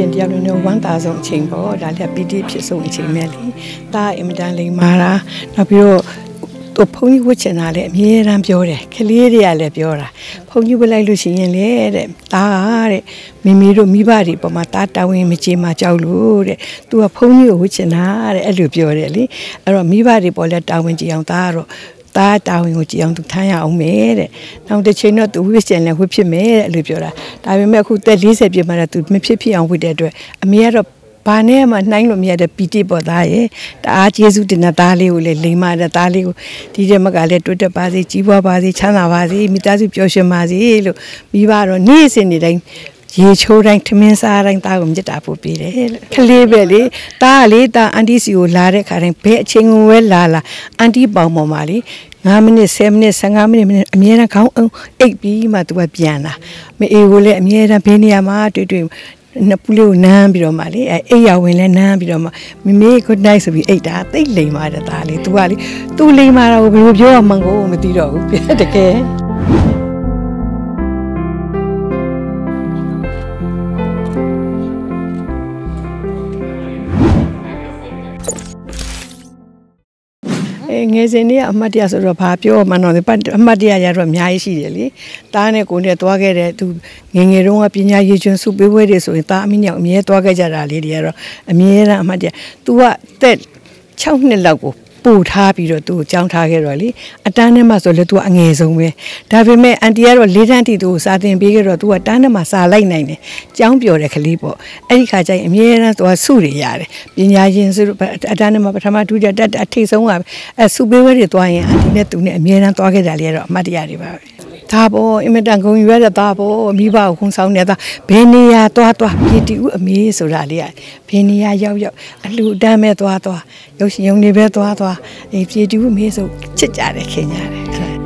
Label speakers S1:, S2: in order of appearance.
S1: ယောက်လုံးဝမ်းသာဆုံးအချိန်ပေါ့ဒါလည်းပီတိဖြစ်ဆုံးအချိန်ပဲလေဒါအင်မတန်လိမ်မာတာနောက်ပြီးတော့သူဖုန်းကြီးဝတ်ချင်တာလည်းအမြဲတမ်းပြောတယ်ကလေးတွေကလည်းပြောတာဖုန်းကြီးဝတ်လိုက်လို့ရှိရင်လေတဲ့ဒါတဲ့မိမိတို့မိဘတွေပေါ်မှာတာတာဝန်မကြေမှာကြောက်လို့တဲ့သူကဖုန်းကြီးကိုဝတ်ချင်တာတဲ့အဲ့လိုပြောတယ်လေအဲ့တော့မိဘတွေပေါ်လည်းတာဝန်ကြည့်အောင်ဒါကတော့ တာတာဝန်ကိုကြည်အောင်သူထမ်းရအောင်မယ်တဲ့။နောက်တစ်ချိန်တော့သူဝစ်ချင်လည်းဝစ်ဖြစ်မယ်တဲ့အဲ့လိုပြောတာ။ဒါပေမဲ့အခုသက်40ပြည့်မှတော့သူမဖြစ်ဖြစ်အောင်ဝစ်တဲ့အတွက်အမေကတော့ဘာနဲ့မှနှိုင်းလို့မရတဲ့ပီတိပေါ်သားရဲ့တအားကျေးဇူးတင်တဲ့သားလေးကိုလည်းလိမ်မာတဲ့သားလေးကိုဒီတဲ့မကလည်းတွတ်တက်ပါစေကြီးပွားပါစေချမ်းသာပါစေမိသားစုပျော်ရွှင်ပါစေလို့မိဘတော့နေ့စဉ်နေ့တိုင်း ရေချိုးတိုင်းထမင်းစားတိုင်းတားကိုမြစ်တာပို့ပေးတယ်လို့ခလေးပဲလေတားကလေတားအန်တီစီကိုလာတဲ့ခါတိုင်းဘယ်အချိန်ကိုဝဲလာလာအန်တီပေါင်ပေါ်မှာလေ9မိနစ်10မိနစ်15မိနစ်မိနစ်အမြဲတမ်းခေါင်းအောင်အိတ်ပြီးမှသူကပြန်လာမအေကိုလည်းအမြဲတမ်းဘေးနေရာမှာတွေ့တွေ့နှစ်ပူလေးကိုနမ်းပြီးတော့မှလေအဲအိတ်ရဝင်လဲနမ်းပြီးတော့မှမမေ good night ဆိုပြီးအိတ်တာတိတ်လိမ်ပါတယ်ဒါလေ तू ကလေ तू လိမ်မာတာကိုဘယ်လိုပြောရမှန်းကိုမသိတော့ဘူးတကယ် အဲငယ်စဉ်လေးကအမှတ်တရဆိုတော့ဘာပြောမှန်းတော့အမှတ်တရရတော့အများကြီးရှိတယ်လေတားနဲ့ကိုနဲ့သွားခဲ့တဲ့သူငငယ်တုန်းကပညာရေးကျွန်းစုပေးပွဲတွေဆိုရင်တားအမင်းညောင်အမြဲသွားခဲ့ကြတာလေးတွေကတော့အမြဲတမ်းအမှတ်တရ तू ကတက်6နှစ်လောက်ကို ပူထားပြီးတော့သူ့ကိုကြောင်းထားခဲ့တော့လေအတန်းထဲမှာဆိုလေသူကအငယ်ဆုံးပဲဒါပေမဲ့အန်တီကတော့လေးတန်းတီသူကိုစာတင်ပေးခဲ့တော့သူကတန်းထဲမှာစာလိုက်နိုင်တယ်ကြောင်းပြော်တဲ့ကလေးပေါ့အဲ့ဒီခါကျရင်အမြဲတမ်းသူကစုတွေရတယ်ပညာရှင်စုအတန်းထဲမှာပထမဒုတိယတက်အထိတ်ဆုံးကအဲစုပေးဝဲတွေသွားရင်အန်တီနဲ့သူနဲ့အမြဲတမ်းသွားခဲ့ကြလေတော့အမှတ်တရတွေပါပဲ ဒါပေါ့အင်မတန်ဂုဏ်ယူရတဲ့သားပေါ့မိဘကိုခုံဆောင်တဲ့သားဘယ်နေရာသွားသွားပြည်တူအမေဆိုတာလေးอ่ะဘယ်နေရာရောက်ရောက်အလှူဒမ်းမဲ့သွားသွားရုပ်ရှင်ရုံနေပဲသွားသွားအေးပြည်တူအမေဆိုချစ်ကြတယ်ခင်ကြတယ်အဲ့ဒါ